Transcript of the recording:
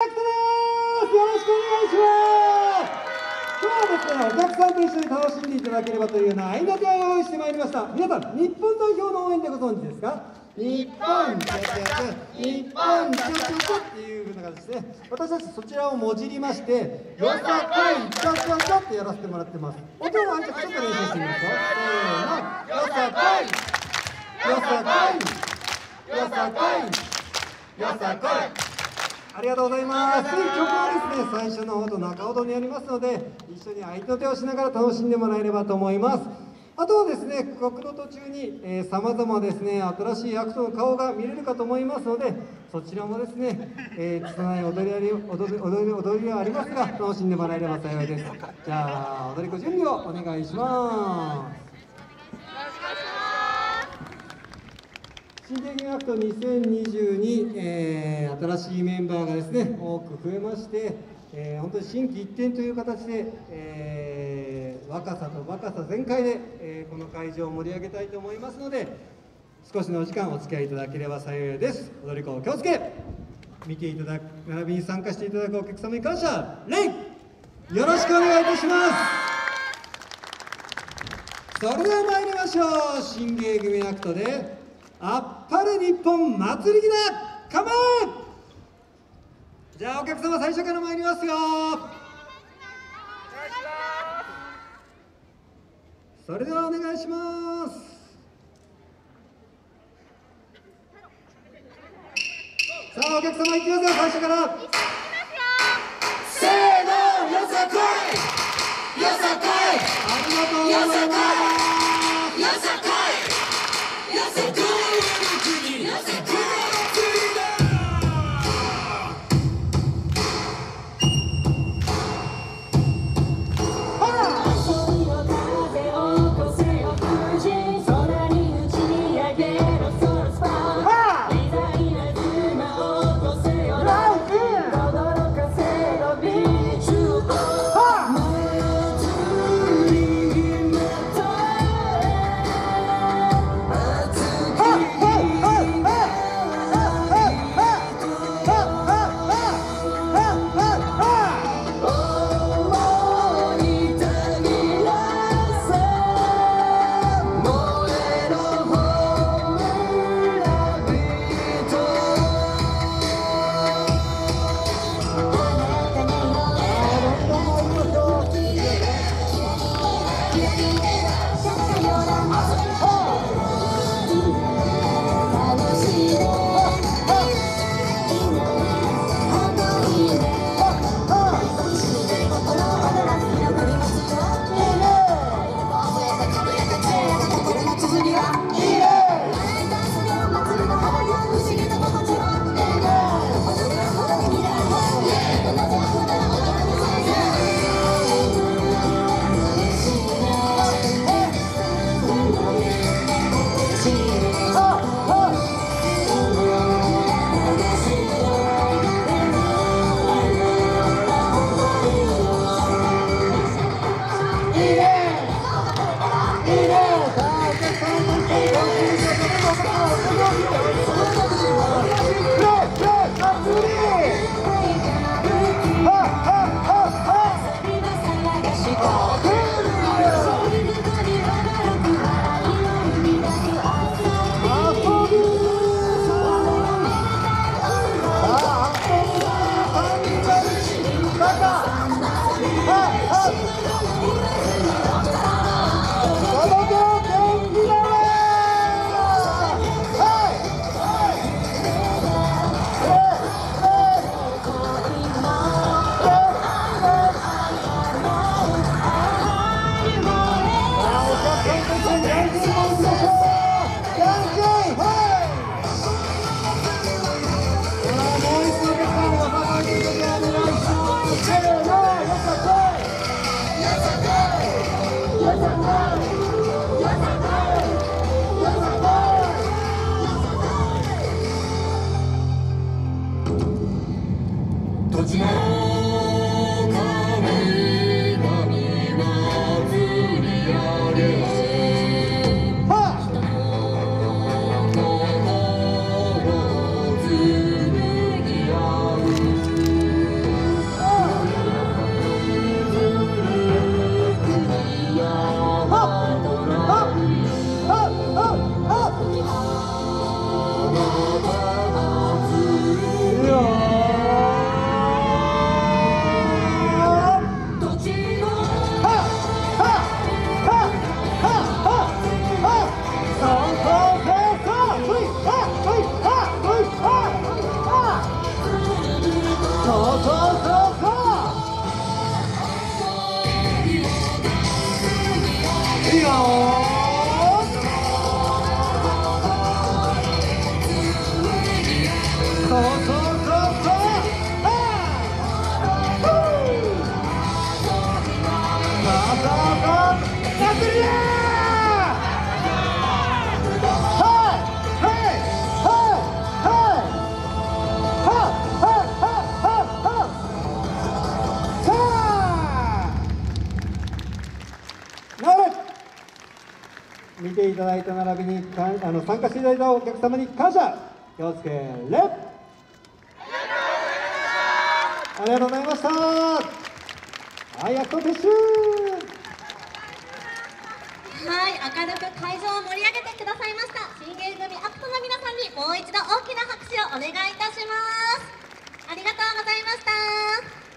お客さんと一緒に楽しんでいただければというような合いの手を用意してまいりました。皆さん日本代表の応援でご存知ですか？日本チャチャチャ日本チャチャチャっていう風な形で私たちそちらをもじりましてよさかいチャチャチャってやらせてもらってます。音の挨拶ちょっと練習してみますよせーの。よさかい。よさかい。よさこい。よさこい。ありがとうございます。曲はですね、最初の方と中ほどにありますので、一緒に合いの手をしながら楽しんでもらえればと思います。あとはですね、曲の途中に、えー、様々ですね、新しいアクトの顔が見れるかと思いますので、そちらもですね、えー、拙い踊りあり踊り踊り踊りはありますが、楽しんでもらえれば幸いです。じゃあ、踊り子準備をお願いします。新芸組アクト2022、えー、新しいメンバーがですね多く増えまして、えー、本当に心機一転という形で、えー、若さと若さ全開で、えー、この会場を盛り上げたいと思いますので少しのお時間お付き合いいただければ幸いです。踊り子を気をつけ見ていただく並びに参加していただくお客様に感謝。礼よろしくお願いいたします。それでは参りましょう。新芸組アクトであっぱれ日本祭りだ。構えじゃあお客様最初から参りますよ。それではお願いします。さあお客様いきますよ最初から。せーのよさこい！よさこい！ありがとうございます不见。ていただいた並びにかんあの参加していただいたお客様に感謝気をつけ礼ありがとうございましたはいやっと撤収はい、明るく会場を盛り上げてくださいました新芸組アクトの皆さんにもう一度大きな拍手をお願いいたしますありがとうございました。